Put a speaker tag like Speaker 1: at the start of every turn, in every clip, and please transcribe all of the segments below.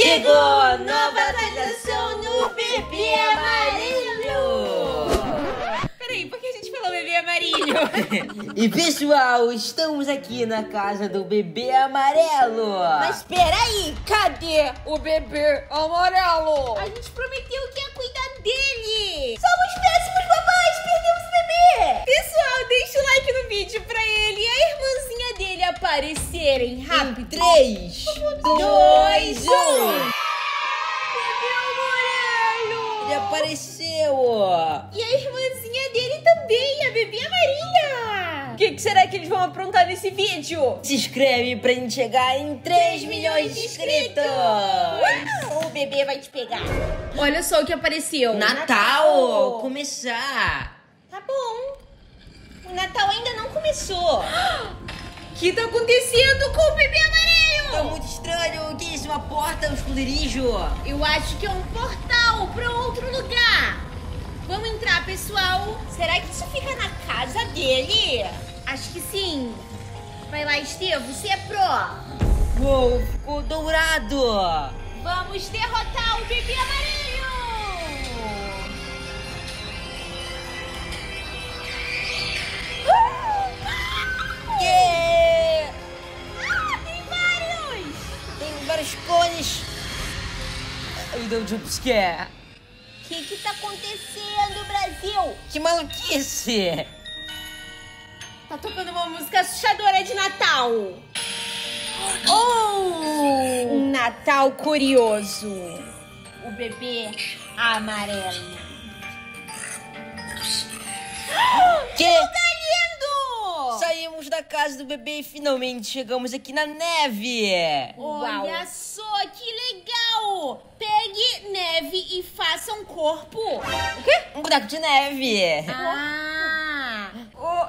Speaker 1: Chegou nova atualização no bebê amarelo!
Speaker 2: Peraí, por que a gente falou bebê amarillo?
Speaker 1: E pessoal, estamos aqui na casa do bebê amarelo!
Speaker 2: Mas peraí, cadê o bebê amarelo?
Speaker 3: A gente prometeu que ia cuidar dele.
Speaker 2: Somos péssimos babás, perdemos o bebê! Pessoal, deixa o like no vídeo pra ele e a irmãzinha dele aparecerem
Speaker 1: Em
Speaker 2: rápido.
Speaker 1: 3, 2, 1!
Speaker 2: Bebê amarelo!
Speaker 1: Ele apareceu!
Speaker 2: E a irmãzinha dele também, a bebê amarinha! O que, que será que eles vão aprontar nesse vídeo?
Speaker 1: Se inscreve pra gente chegar em 3 milhões de inscritos!
Speaker 3: Uau, o bebê vai te pegar.
Speaker 2: Olha só o que apareceu.
Speaker 1: Natal! Começar!
Speaker 3: Tá bom. O Natal ainda não começou.
Speaker 2: O que tá acontecendo com o bebê amarelo?
Speaker 1: Tá muito estranho! O que é isso? Uma porta, um esconderijo?
Speaker 3: Eu acho que é um portal pra outro lugar. Vamos entrar, pessoal. Será que isso fica na casa dele? Acho que sim. Vai lá, Estevo, você é pro.
Speaker 1: Uou, ficou dourado!
Speaker 3: Vamos derrotar o bebê amarelo.
Speaker 1: Um jumpscare!
Speaker 3: O que que tá acontecendo, Brasil?
Speaker 1: Que maluquice!
Speaker 2: Tá tocando uma música assustadora de Natal.
Speaker 3: Oh!
Speaker 2: Um Natal curioso.
Speaker 3: O bebê amarelo.
Speaker 1: Que?
Speaker 3: Lindo!
Speaker 1: Saímos da casa do bebê e finalmente chegamos aqui na neve!
Speaker 3: Olha só que legal! Corpo.
Speaker 1: O quê? Um boneco de neve!
Speaker 3: Ah!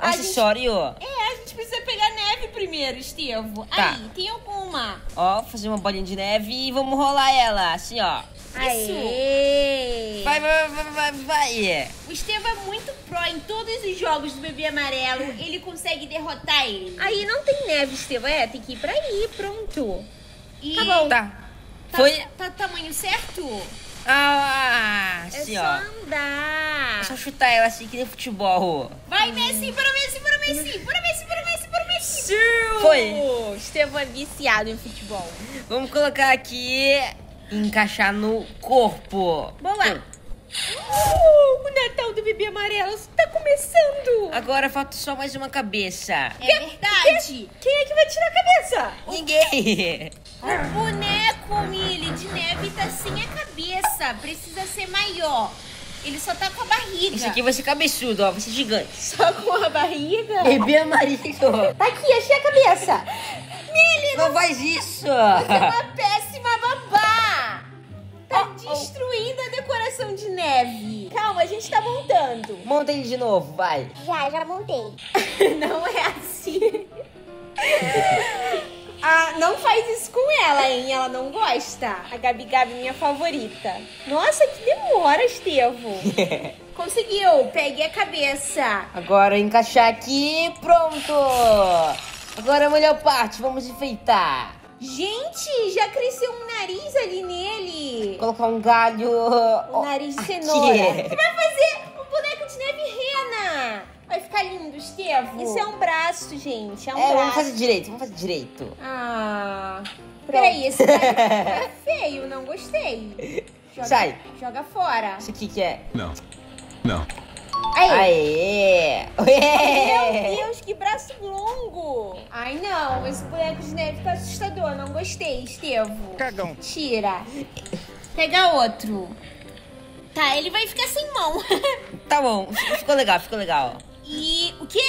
Speaker 2: A gente,
Speaker 1: Acessório!
Speaker 2: é, a gente precisa pegar neve primeiro, Estevo.
Speaker 1: Tá.
Speaker 2: Aí, tem alguma?
Speaker 1: Ó, fazer uma bolinha de neve e vamos rolar ela, assim, ó.
Speaker 3: Aê!
Speaker 1: Vai, vai, vai, vai, vai!
Speaker 3: O Estevo é muito pró em todos os jogos do bebê amarelo. Ele consegue derrotar ele.
Speaker 2: Aí não tem neve, Estevo. É, tem que ir pra aí, pronto.
Speaker 3: E
Speaker 2: Tá bom.
Speaker 1: Tá.
Speaker 3: Tá,
Speaker 1: Foi.
Speaker 3: tá tamanho certo?
Speaker 1: Ah,
Speaker 2: É
Speaker 1: assim,
Speaker 2: só
Speaker 1: ó.
Speaker 2: andar.
Speaker 1: É só chutar ela assim que nem futebol.
Speaker 3: Vai, Messi, para o Messi, para o Messi, para o Messi, para o Messi, para o Messi.
Speaker 1: Foi.
Speaker 2: Estevo é viciado em futebol.
Speaker 1: Vamos colocar aqui e encaixar no corpo.
Speaker 2: Boa! Uh, o Natal do bebê amarelo está começando!
Speaker 1: Agora falta só mais uma cabeça.
Speaker 3: É verdade.
Speaker 2: Quem é que vai tirar a cabeça?
Speaker 1: Ninguém!
Speaker 3: O boneco, Milly, de neve tá sem a cabeça. Precisa ser maior. Ele só tá com a barriga.
Speaker 1: Isso aqui vai ser cabeçudo, ó. Vai ser gigante.
Speaker 2: Só com a barriga?
Speaker 1: Bebê amarillo.
Speaker 2: Tá aqui, achei a cabeça!
Speaker 1: Não faz isso!
Speaker 2: Uma péssima babá! Tá destruindo a decoração de neve. Calma, a gente tá montando.
Speaker 1: Monta ele de novo, vai.
Speaker 3: Já, já montei.
Speaker 2: Não é assim. Ah, não faz isso com ela, hein? Ela não gosta. A Gabi Gabi, minha favorita. Nossa, que demora, Estevo. Conseguiu. Pegue a cabeça.
Speaker 1: Agora encaixar aqui, pronto! Agora a melhor parte, vamos enfeitar.
Speaker 2: Gente, já cresceu um nariz ali nele.
Speaker 1: Colocar um galho.
Speaker 2: O nariz de
Speaker 1: aqui.
Speaker 2: cenoura. Você vai fazer um boneco de neve rena. Vai ficar lindo, Estevo. Isso é um braço, gente. É um
Speaker 1: É, vamos
Speaker 2: braço.
Speaker 1: fazer direito, vamos fazer direito.
Speaker 2: Ah. Peraí, esse é feio, não gostei. Joga,
Speaker 1: Sai.
Speaker 2: Joga fora.
Speaker 1: Isso aqui que é.
Speaker 4: Não. Não.
Speaker 2: Aí.
Speaker 1: Aê!
Speaker 2: Meu! Deus, que braço longo! Ai, não, esse boneco de neve tá assustador. Não gostei, Estevo.
Speaker 4: Cagão.
Speaker 2: Tira.
Speaker 3: Pega outro. Tá, ele vai ficar sem mão.
Speaker 1: Tá bom, ficou legal, ficou legal.
Speaker 3: E o quê?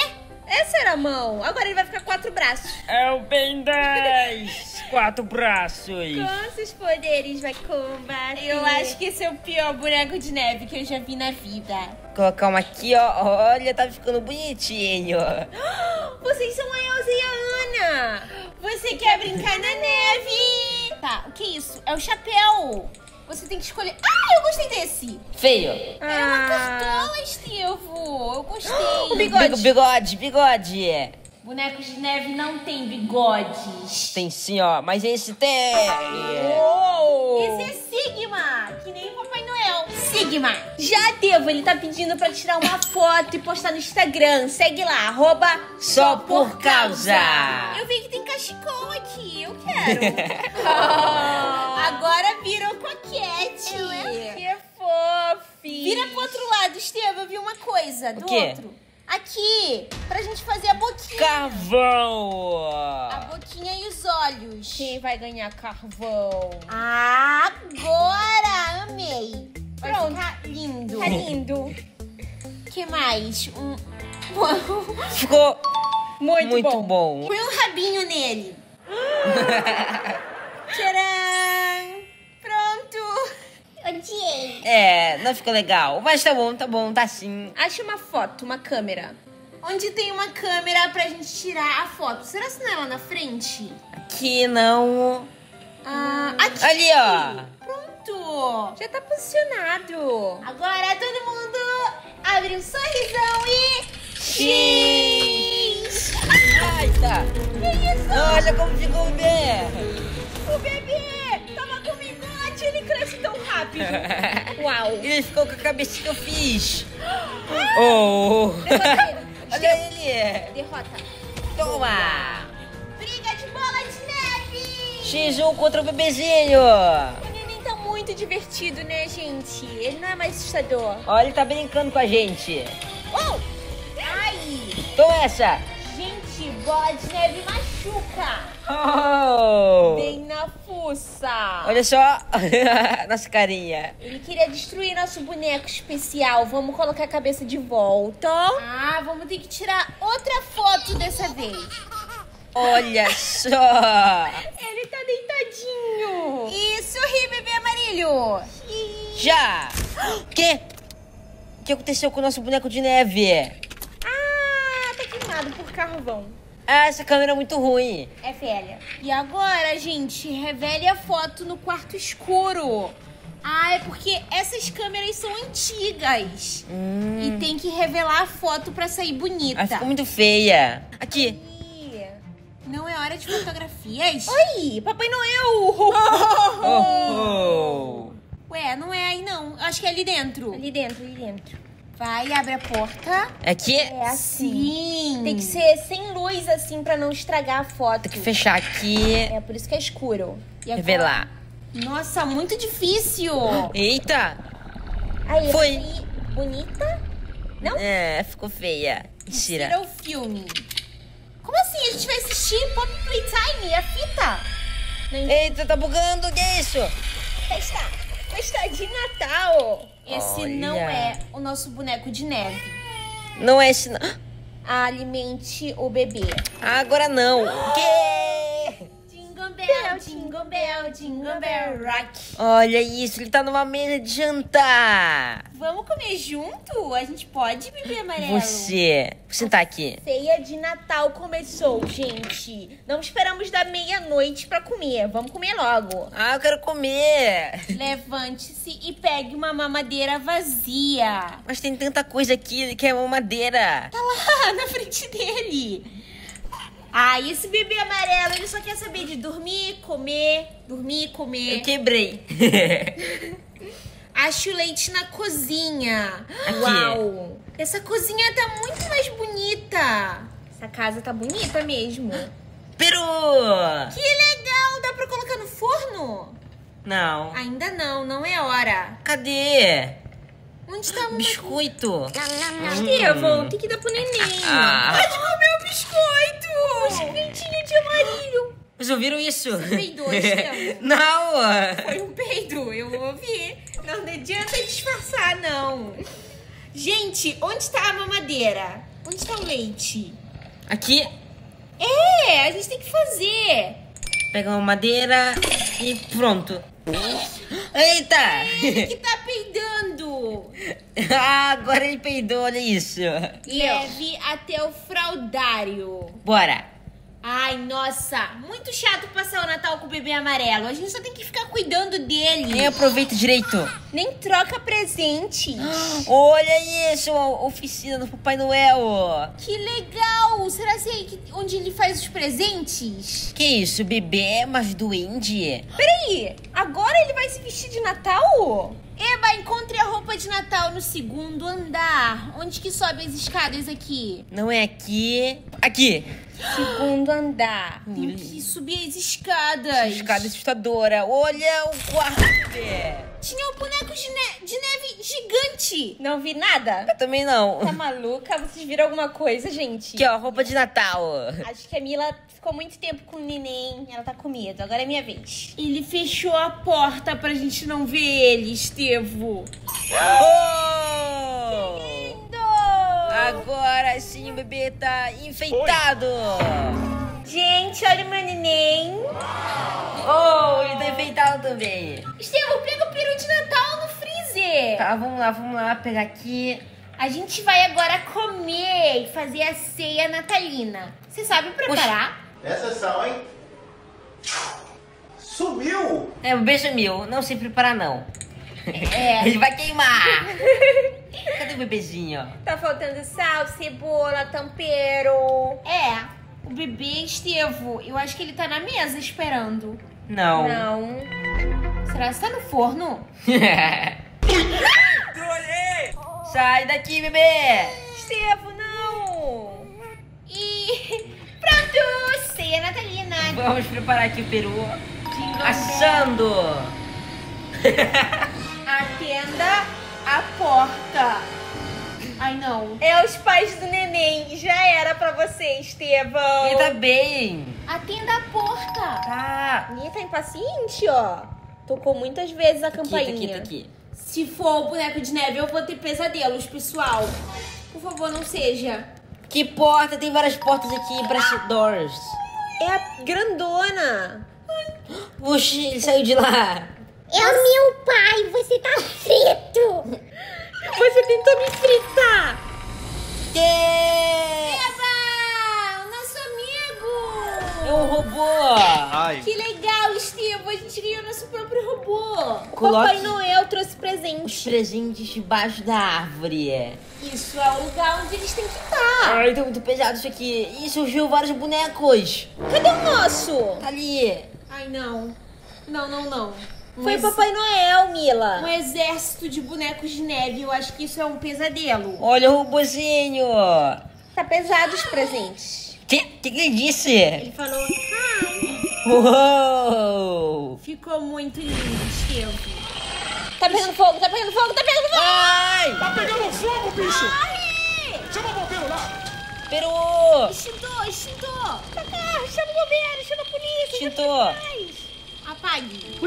Speaker 2: Essa era a mão. Agora ele vai ficar quatro braços.
Speaker 1: É o Ben 10! Quatro braços!
Speaker 2: Com seus poderes vai combater.
Speaker 3: Eu acho que esse é o pior boneco de neve que eu já vi na vida.
Speaker 1: Colocar uma aqui, ó. Olha, tá ficando bonitinho.
Speaker 2: Vocês são a Elsa e a Ana.
Speaker 3: Você quer brincar na neve? Tá, o que é isso? É o chapéu. Você tem que escolher. Ah, eu gostei desse.
Speaker 1: Feio.
Speaker 3: É uma cartola, Estevo. Eu gostei.
Speaker 2: O bigode.
Speaker 1: Bigo- Bigode, bigode.
Speaker 3: Bonecos de neve não tem bigodes.
Speaker 1: Tem sim, ó. Mas esse tem.
Speaker 2: Uou!
Speaker 3: enigma?
Speaker 2: Já devo, ele tá pedindo pra tirar uma foto e postar no Instagram. Segue lá, arroba
Speaker 1: Só por causa.
Speaker 3: Eu vi que tem cachecol aqui, eu quero.
Speaker 2: Agora virou coquete. Fofi.
Speaker 3: Vira pro outro lado, Estevam, eu vi uma coisa do outro. Aqui, pra gente fazer a boquinha.
Speaker 1: Carvão!
Speaker 3: A boquinha e os olhos.
Speaker 2: Quem vai ganhar carvão?
Speaker 3: Agora, amei. Vai
Speaker 2: Pronto.
Speaker 3: ficar lindo.
Speaker 2: Tá lindo.
Speaker 3: que mais? Um...
Speaker 1: Ficou
Speaker 2: Muito,
Speaker 1: muito
Speaker 2: bom.
Speaker 1: bom.
Speaker 3: Põe um rabinho nele. Odiei.
Speaker 1: É, não ficou legal. Mas tá bom, tá bom, tá sim.
Speaker 2: Acha uma foto, uma câmera.
Speaker 3: Onde tem uma câmera pra gente tirar a foto? Será que não é lá na frente?
Speaker 1: Aqui não.
Speaker 3: Ah, aqui.
Speaker 1: Ali, ó.
Speaker 3: Pronto.
Speaker 2: Já tá posicionado.
Speaker 3: Agora todo mundo abre um sorrisão e...
Speaker 1: X! Ai, tá. Olha como ficou o bebê.
Speaker 2: O bebê Uau.
Speaker 1: Ele ficou com a cabeça que eu fiz. Oh! Olha ele.
Speaker 2: Derrota.
Speaker 1: Toma!
Speaker 3: Briga de bola de neve.
Speaker 1: X1 contra o bebezinho.
Speaker 2: O neném tá muito divertido, né, gente? Ele não é mais assustador.
Speaker 1: Olha, ele tá brincando com a gente.
Speaker 2: Uau!
Speaker 3: Ai,
Speaker 1: Toma essa.
Speaker 3: gente, bola de neve machuca.
Speaker 1: Oh!
Speaker 2: Bem na
Speaker 1: Olha só. Nossa carinha.
Speaker 2: Ele queria destruir nosso boneco especial. Vamos colocar a cabeça de volta.
Speaker 3: Ah, vamos ter que tirar outra foto dessa vez.
Speaker 1: Olha só.
Speaker 2: Ele tá deitadinho.
Speaker 3: E sorri, bebê amarilho.
Speaker 1: Já. O quê? O que aconteceu com o nosso boneco de neve?
Speaker 2: Ah, tá queimado por carvão.
Speaker 1: Ah, essa câmera é muito ruim.
Speaker 2: É velha.
Speaker 3: E agora, gente, revele a foto no quarto escuro. Ah, é porque essas câmeras são antigas.
Speaker 1: Hum.
Speaker 3: E tem que revelar a foto pra sair bonita.
Speaker 1: Ah, ficou muito feia. Aqui.
Speaker 2: Ih.
Speaker 3: Não é hora de fotografias?
Speaker 2: Oi, Papai Noel!
Speaker 1: Oh.
Speaker 3: Ué, não é aí não. Acho que é ali dentro.
Speaker 2: Ali dentro, ali dentro.
Speaker 3: Vai, abre a porta.
Speaker 1: Aqui.
Speaker 2: É assim.
Speaker 3: Sim.
Speaker 2: Tem que ser sem luz, assim, pra não estragar a foto.
Speaker 1: Tem que fechar aqui.
Speaker 2: É por isso que é escuro.
Speaker 3: E agora-
Speaker 1: Revelar.
Speaker 3: Nossa, muito difícil.
Speaker 1: Eita.
Speaker 2: Aí,
Speaker 1: Foi.
Speaker 2: aí, bonita? Não?
Speaker 1: É, ficou feia. Mentira.
Speaker 3: Tira o filme. Como assim? A gente vai assistir Pop Playtime, a fita?
Speaker 1: Eita, tá bugando. Que é isso?
Speaker 2: Festa. Festa de Natal.
Speaker 3: Esse
Speaker 1: Olha.
Speaker 3: não é o nosso boneco de neve.
Speaker 1: Não é esse. não.
Speaker 2: Alimente o bebê.
Speaker 1: Agora não. O quê?
Speaker 3: Bell, jingle bell, jingle bell rock.
Speaker 1: Olha isso, ele tá numa mesa de jantar.
Speaker 3: Vamos comer junto? A gente pode, bebê amarelo?
Speaker 1: Você. Vou sentar aqui.
Speaker 2: Ceia de Natal começou, gente. Não esperamos da meia-noite pra comer. Vamos comer logo.
Speaker 1: Ah, eu quero comer.
Speaker 3: Levante-se e pegue uma mamadeira vazia.
Speaker 1: Mas tem tanta coisa aqui que é uma madeira.
Speaker 3: Tá lá na frente dele. Ah, esse bebê amarelo, ele só quer saber de dormir, comer, dormir,
Speaker 1: Eu
Speaker 3: comer.
Speaker 1: quebrei.
Speaker 3: Acho leite na cozinha.
Speaker 1: Aqui.
Speaker 2: Uau.
Speaker 3: Essa cozinha tá muito mais bonita.
Speaker 2: Essa casa tá bonita mesmo.
Speaker 1: Peru!
Speaker 3: Que legal! Dá pra colocar no forno?
Speaker 1: Não.
Speaker 3: Ainda não, não é hora.
Speaker 1: Cadê?
Speaker 3: Onde tá o
Speaker 1: Biscoito.
Speaker 2: Estevão, tem que dar pro neném.
Speaker 1: Ah.
Speaker 3: Pode comer o biscoito!
Speaker 2: Pintinho de amarilho.
Speaker 1: Vocês ouviram isso?
Speaker 3: peidou, Estevão.
Speaker 1: Não!
Speaker 3: Foi um peido, eu ouvi. Não adianta disfarçar, não. Gente, onde tá a mamadeira? Onde tá o leite?
Speaker 1: Aqui,
Speaker 3: É, a gente tem que fazer.
Speaker 1: pega uma madeira e pronto. Eita!
Speaker 3: Que tá
Speaker 1: Ah, agora ele peidou, olha isso.
Speaker 3: Leve até o fraudário.
Speaker 1: Bora.
Speaker 3: Ai, nossa, muito chato passar o Natal com o bebê amarelo. A gente só tem que ficar cuidando dele.
Speaker 1: Nem aproveita direito.
Speaker 2: Nem troca presente.
Speaker 1: Olha isso, a oficina do Papai Noel.
Speaker 3: Que legal! Será que é onde ele faz os presentes?
Speaker 1: Que isso, bebê, mas duende?
Speaker 2: Peraí, agora ele vai se vestir de Natal?
Speaker 3: Eba, encontre a roupa de Natal no segundo andar. Onde que sobe as escadas aqui?
Speaker 1: Não é aqui. Aqui.
Speaker 2: Segundo andar.
Speaker 3: Tem que subir as escadas.
Speaker 1: Escada assustadora. Olha o quarto.
Speaker 3: Tinha um boneco de, ne- de neve gigante.
Speaker 2: Não vi nada.
Speaker 1: Eu também não.
Speaker 2: Tá maluca? Vocês viram alguma coisa, gente?
Speaker 1: Aqui, ó, roupa de Natal.
Speaker 2: Acho que a Mila ficou muito tempo com o neném. Ela tá com medo. Agora é minha vez.
Speaker 3: Ele fechou a porta pra gente não ver ele, Estevo.
Speaker 1: Oh! Agora sim o bebê tá enfeitado.
Speaker 2: Gente, olha o meu neném.
Speaker 1: Oh, ele tá enfeitado também.
Speaker 3: Estevo, pega o peru de Natal no freezer.
Speaker 1: Tá, vamos lá, vamos lá pegar aqui.
Speaker 3: A gente vai agora comer e fazer a ceia natalina. Você sabe preparar?
Speaker 4: Presta atenção, hein? Sumiu!
Speaker 1: É, o bebê sumiu. Não sei preparar, não.
Speaker 3: É.
Speaker 1: Ele vai queimar. Cadê o bebezinho?
Speaker 2: Tá faltando sal, cebola, tempero.
Speaker 3: É. O bebê, Estevo, eu acho que ele tá na mesa esperando.
Speaker 1: Não.
Speaker 2: Não.
Speaker 3: Será que tá no forno?
Speaker 1: Sai daqui, bebê.
Speaker 2: Estevo, não.
Speaker 3: E pronto! Ceia natalina.
Speaker 1: Vamos preparar aqui o peru.
Speaker 3: Jingle
Speaker 1: Assando.
Speaker 2: Atenda a porta.
Speaker 3: Ai, não.
Speaker 2: É os pais do neném. Já era pra você, Estevão.
Speaker 1: Ele tá bem.
Speaker 3: Atenda a porta.
Speaker 1: Tá.
Speaker 2: Ih, tá impaciente, ó. Tocou muitas vezes a
Speaker 1: Aqui, tá aqui,
Speaker 2: campainha.
Speaker 1: tá aqui.
Speaker 3: Se for o boneco de neve, eu vou ter pesadelos, pessoal. Por favor, não seja.
Speaker 1: Que porta? Tem várias portas aqui para doors.
Speaker 2: É a grandona.
Speaker 1: Puxa, ele saiu de lá.
Speaker 5: É o meu pai, você tá frito!
Speaker 2: Você tentou me fritar.
Speaker 1: Que?
Speaker 3: Eba! Nosso amigo!
Speaker 1: É um robô.
Speaker 4: Ai.
Speaker 3: Que legal, Estevo! A gente ganhou nosso próprio robô!
Speaker 2: Papai
Speaker 1: Coloque
Speaker 2: Noel trouxe
Speaker 1: os
Speaker 2: presente.
Speaker 1: presentes debaixo da árvore.
Speaker 3: Isso é o lugar onde eles têm que estar!
Speaker 1: Ai, tá muito pesado isso aqui. Ih, surgiu vários bonecos.
Speaker 2: Cadê o nosso?
Speaker 1: Tá ali.
Speaker 3: Ai, não. Não, não, não.
Speaker 2: Foi
Speaker 3: ex-
Speaker 2: Papai Noel, Mila.
Speaker 3: Um exército de bonecos de neve. Eu acho que isso é um pesadelo.
Speaker 1: Olha o robozinho.
Speaker 2: Tá pesado os presentes.
Speaker 1: Que que, que ele disse?
Speaker 3: Ele falou,
Speaker 1: Uou!
Speaker 3: ficou muito lindo, Estevo.
Speaker 2: Tá pegando fogo, tá pegando fogo, tá pegando fogo.
Speaker 1: Ai!
Speaker 6: Tá pegando fogo, bicho!
Speaker 3: Corre!
Speaker 6: Chama o bombeiro lá!
Speaker 1: Peru!
Speaker 3: Extintor, extintor!
Speaker 2: Socorro, chama o bombeiro, chama a polícia.
Speaker 1: Extintor!
Speaker 3: Apague.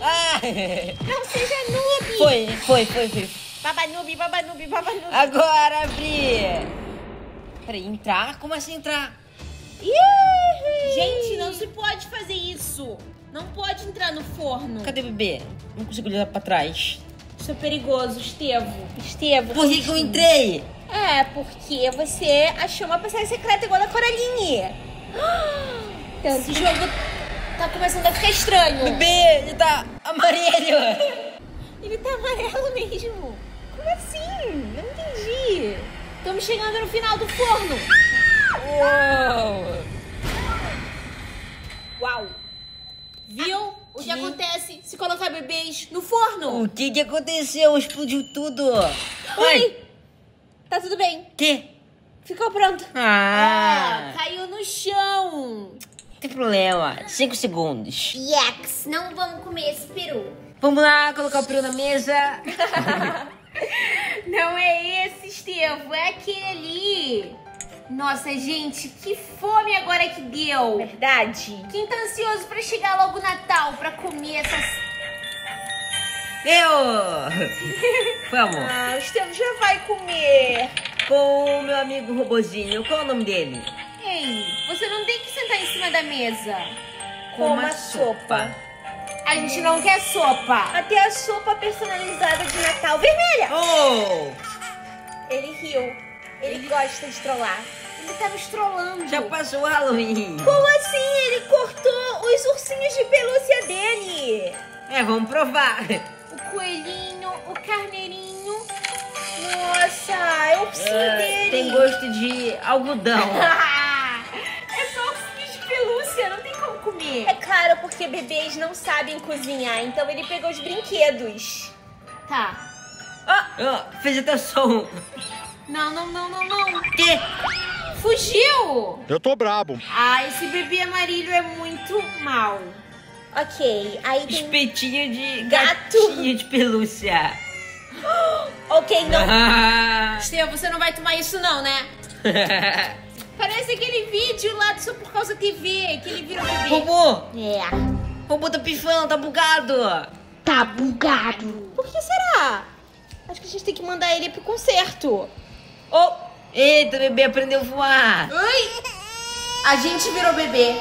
Speaker 1: Ai!
Speaker 2: Não seja noob.
Speaker 1: Foi, foi, foi, foi.
Speaker 2: Babanube, babanube, babanube.
Speaker 1: Agora abrir! Peraí, entrar? Como assim entrar?
Speaker 2: Ih,
Speaker 3: Gente, não se pode fazer isso. Não pode entrar no forno.
Speaker 1: Cadê o bebê? Não consigo olhar pra trás.
Speaker 3: Isso é perigoso, Estevo.
Speaker 2: Estevo.
Speaker 1: Por que, que eu entrei?
Speaker 2: É, porque você achou uma passagem secreta igual a da Coraline.
Speaker 3: Esse jogo tá começando a ficar estranho.
Speaker 1: Bebê, ele tá amarelo!
Speaker 2: Ele tá amarelo mesmo. Como assim? Não entendi.
Speaker 3: Estamos chegando no final do forno.
Speaker 1: Uou!
Speaker 2: Uau.
Speaker 3: Viu? O que acontece se colocar bebês no forno?
Speaker 1: O que que aconteceu? Explodiu tudo!
Speaker 2: Oi. Tá tudo bem.
Speaker 1: Que?
Speaker 2: Ficou pronto.
Speaker 1: Ah!
Speaker 3: Ah, caiu no chão.
Speaker 1: Tem problema. Cinco segundos.
Speaker 5: Yax, não vamos comer esse peru.
Speaker 1: Vamos lá, colocar o peru na mesa.
Speaker 3: Não é esse, Estevo, é aquele ali. Nossa, gente, que fome agora que deu.
Speaker 2: Verdade.
Speaker 3: Quem tá ansioso pra chegar logo o Natal pra comer essas...
Speaker 1: Eu! Vamos.
Speaker 2: Ah, o Estevam já vai comer.
Speaker 1: Com o meu amigo robozinho. Qual é o nome dele?
Speaker 3: Você não tem que sentar em cima da mesa.
Speaker 2: Coma sopa.
Speaker 3: A gente não quer sopa.
Speaker 2: Até a sopa personalizada de Natal vermelha.
Speaker 1: Oh!
Speaker 2: Ele riu. Ele gosta de trollar.
Speaker 3: Ele tá nos trollando.
Speaker 1: Já passou o Halloween.
Speaker 2: Como assim? Ele cortou os ursinhos de pelúcia dele.
Speaker 1: É, vamos provar.
Speaker 3: O coelhinho, o carneirinho.
Speaker 2: Nossa, é o ursinho
Speaker 1: Ah,
Speaker 2: dele.
Speaker 1: tem gosto de algodão.
Speaker 3: É
Speaker 2: claro, porque bebês não sabem cozinhar, então ele pegou os brinquedos.
Speaker 3: Tá.
Speaker 1: Ah, fez até som.
Speaker 3: Não, não, não, não, não.
Speaker 1: Que?
Speaker 3: Fugiu!
Speaker 6: Eu tô brabo.
Speaker 3: Ah, esse bebê amarilho é muito mal.
Speaker 2: Ok, aí tem...
Speaker 1: Espetinho de
Speaker 2: Gato.
Speaker 1: gatinho de pelúcia.
Speaker 2: Ok, não...
Speaker 1: Ah.
Speaker 3: Estevão, você não vai tomar isso não, né? Parece aquele vídeo lá do Só Por Causa TV, que ele vira um bebê.
Speaker 1: Robô!
Speaker 2: É.
Speaker 1: Robô tá pifando, tá bugado.
Speaker 5: Tá bugado.
Speaker 2: Por que será? Acho que a gente tem que mandar ele pro concerto.
Speaker 1: Oh! Eita, bebê aprendeu a voar.
Speaker 3: Oi! A gente virou bebê.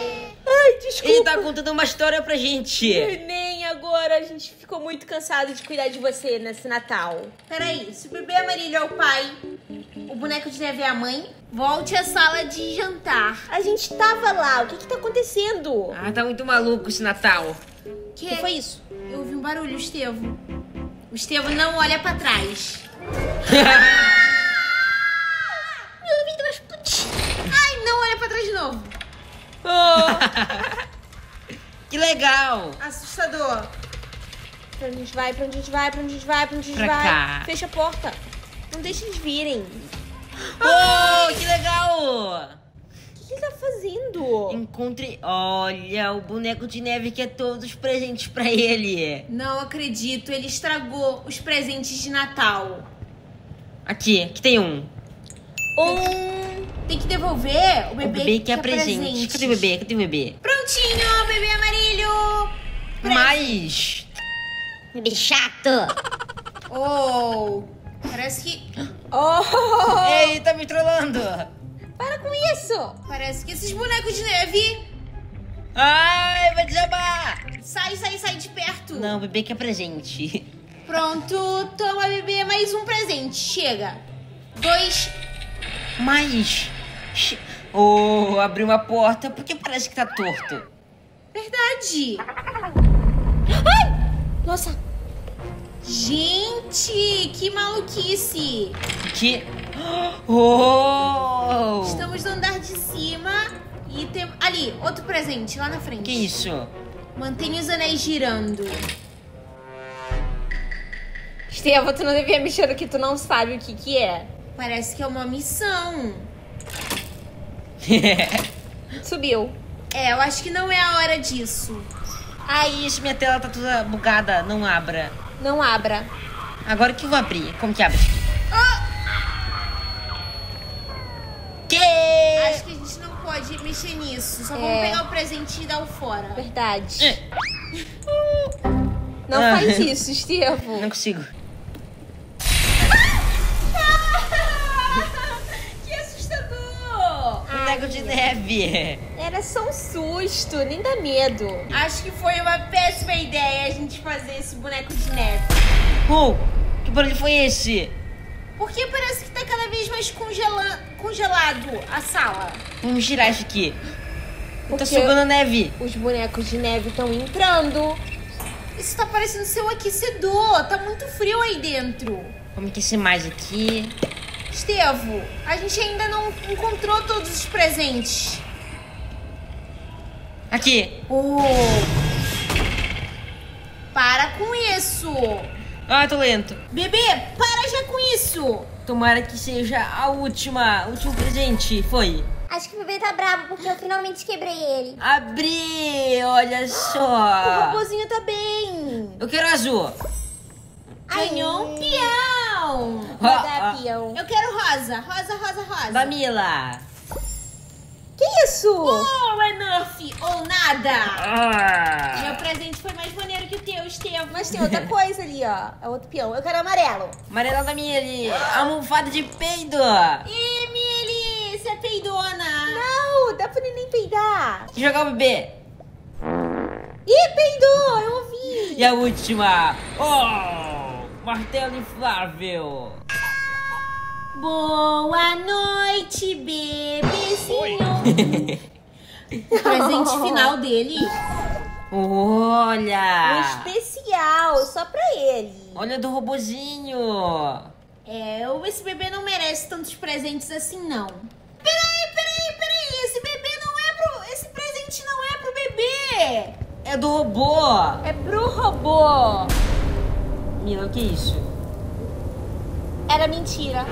Speaker 2: Ai, desculpa.
Speaker 1: Ele tá contando uma história pra gente.
Speaker 2: Nem agora, a gente ficou muito cansado de cuidar de você nesse Natal.
Speaker 3: Peraí, se o bebê amarilho é o pai, o boneco de neve é a mãe, volte à sala de jantar.
Speaker 2: A gente tava lá, o que que tá acontecendo?
Speaker 1: Ah, tá muito maluco esse Natal.
Speaker 3: Que,
Speaker 2: O que foi isso?
Speaker 3: Eu ouvi um barulho, Estevão. O Estevão não olha pra trás. Meu ouvido vai explodir. Ai, não olha pra trás de novo.
Speaker 1: que legal.
Speaker 3: Assustador.
Speaker 2: Pra onde a gente vai, pra onde a gente vai, pra onde a gente vai, pra onde a gente
Speaker 1: Pra
Speaker 2: vai.
Speaker 1: cá.
Speaker 2: Fecha a porta. Não deixa eles virem.
Speaker 1: Oh, que legal.
Speaker 2: O que, que ele tá fazendo?
Speaker 1: Encontre... Olha, o boneco de neve que é todos os presentes pra ele.
Speaker 3: Não acredito, ele estragou os presentes de Natal.
Speaker 1: Aqui, aqui tem um.
Speaker 3: Um. Tem que devolver o
Speaker 1: O
Speaker 3: bebê,
Speaker 1: bebê que é
Speaker 3: presente.
Speaker 1: presente. Cadê o bebê? Cadê o bebê?
Speaker 3: Prontinho, bebê amarilho. Pre-
Speaker 1: Mas...
Speaker 5: Bebê chato.
Speaker 3: Oh, parece que
Speaker 2: Oh!
Speaker 1: Ei, tá me trollando.
Speaker 2: Para com isso!
Speaker 3: parece que esses bonecos de neve.
Speaker 1: Ai, vai te chamar.
Speaker 3: Sai, sai, sai de perto.
Speaker 1: Não, bebê que é presente.
Speaker 3: Pronto, toma bebê, mais um presente. Chega. Dois.
Speaker 1: Mas... Oh, abriu uma porta porque parece que tá torto.
Speaker 3: Verdade.
Speaker 2: Nossa,
Speaker 3: Gente, que maluquice.
Speaker 1: Que... Oh!
Speaker 3: Estamos no andar de cima e tem ali outro presente lá na frente.
Speaker 1: Que isso?
Speaker 3: Mantenha os anéis girando.
Speaker 2: Estevão, tu não devia mexer no que tu não sabe o que que é.
Speaker 3: Parece que é uma missão.
Speaker 2: Subiu.
Speaker 3: É, eu acho que não é a hora disso.
Speaker 1: Ai, isso, minha tela tá toda bugada. Não abra.
Speaker 2: Não abra.
Speaker 1: Agora que eu vou abrir. Como que abre? Que?
Speaker 3: Acho que a gente não pode mexer nisso. Só vamos
Speaker 2: É.
Speaker 3: pegar o presente e dar o fora.
Speaker 2: Verdade.
Speaker 1: É.
Speaker 2: Não
Speaker 1: Ah.
Speaker 2: faz isso, Estevão.
Speaker 1: Não consigo. Neve.
Speaker 2: Era só um susto, nem dá medo.
Speaker 3: Acho que foi uma péssima ideia a gente fazer esse boneco de neve.
Speaker 1: Oh, que barulho foi esse?
Speaker 3: Porque parece que tá cada vez mais congela... congelado a sala.
Speaker 1: Vamos girar isso aqui.
Speaker 2: Porque-
Speaker 1: sugando a neve.
Speaker 2: Os bonecos de neve estão entrando.
Speaker 3: Isso tá parecendo ser um aquecedor. Tá muito frio aí dentro.
Speaker 1: Vamos aquecer mais aqui.
Speaker 3: Estevo, a gente ainda não encontrou todos os presentes.
Speaker 1: Aqui.
Speaker 3: Oh. Para com isso.
Speaker 1: Ah, tô lento.
Speaker 3: Bebê, para já com isso.
Speaker 1: Tomara que seja a última, o último presente. Foi.
Speaker 5: Acho que o bebê tá bravo porque eu finalmente quebrei ele.
Speaker 1: Abri, olha
Speaker 2: O
Speaker 1: só.
Speaker 2: robozinho tá bem.
Speaker 1: Eu quero azul.
Speaker 3: Ganhou um peão.
Speaker 1: Ah,
Speaker 2: dar
Speaker 1: ah.
Speaker 2: peão.
Speaker 3: Eu quero rosa. Rosa, rosa, rosa.
Speaker 1: Da Mila.
Speaker 2: Que isso?
Speaker 3: Oh, é Murphy ou nada.
Speaker 1: Ah.
Speaker 3: Meu presente foi mais maneiro que o teu, Estevo.
Speaker 2: Mas tem outra coisa ali, ó. É outro peão. Eu quero amarelo.
Speaker 1: Amarela da Mili. Almofada de peido.
Speaker 3: Emily, você é peidona.
Speaker 2: Não, dá pra neném peidar.
Speaker 1: Jogar o bebê.
Speaker 2: Ih, peidou, eu ouvi.
Speaker 1: E a última. Oh, martelo inflável.
Speaker 3: Boa noite, bebezinho. o presente final dele.
Speaker 2: Um
Speaker 1: Olha.
Speaker 2: especial, só pra ele.
Speaker 1: Olha do robozinho.
Speaker 3: É, esse bebê não merece tantos presentes assim, não. Peraí, peraí, peraí. Esse bebê não é pro. Esse presente não é pro bebê.
Speaker 1: É do robô.
Speaker 2: É pro robô.
Speaker 1: O que é isso?
Speaker 3: Era mentira.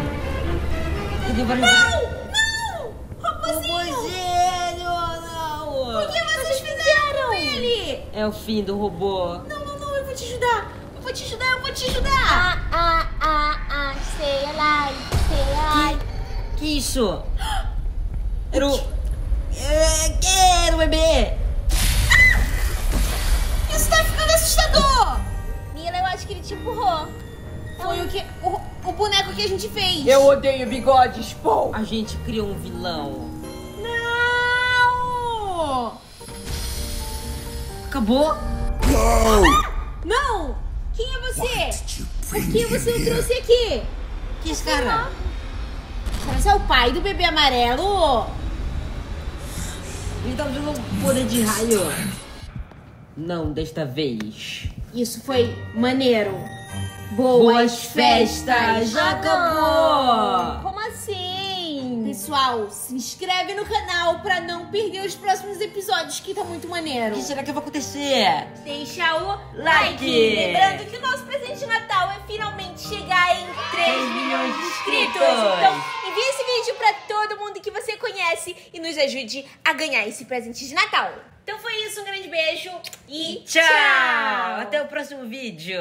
Speaker 1: Cadê o barulho?
Speaker 3: Não! Robozinho!
Speaker 1: não!
Speaker 3: O que vocês fizeram com ele?
Speaker 1: É o fim do robô.
Speaker 3: Não, não, não, eu vou te ajudar. Eu vou te ajudar, eu vou te ajudar.
Speaker 7: Ah, ah, ah, ah, stay alive, stay alive.
Speaker 1: Que isso? Era o... Que era o bebê?
Speaker 3: Isso tá ficando assustador.
Speaker 2: Te empurrou.
Speaker 3: Foi o que o, o boneco que a gente fez.
Speaker 8: odeio bigodes, pô.
Speaker 1: A gente criou um vilão.
Speaker 3: Não!
Speaker 1: Acabou?
Speaker 3: Não! Quem é você? Por que você o trouxe aqui?
Speaker 1: Que esse cara?
Speaker 3: Será que é o pai do bebê amarelo?
Speaker 1: Ele tá usando um poder de raio. Não desta vez.
Speaker 3: Isso foi maneiro.
Speaker 1: Boas festas! Já acabou!
Speaker 3: Como assim? Pessoal, se inscreve no canal pra não perder os próximos episódios, que tá muito
Speaker 1: O
Speaker 3: maneiro.
Speaker 1: que será que vai acontecer?
Speaker 2: Deixa o
Speaker 1: Like.
Speaker 2: like. Lembrando que o nosso presente de Natal é finalmente chegar em 3 milhões de inscritos. Então, envie esse vídeo pra todo mundo que você conhece e nos ajude a ganhar esse presente de Natal. Então foi isso, um grande beijo e
Speaker 1: Tchau! Até o próximo vídeo!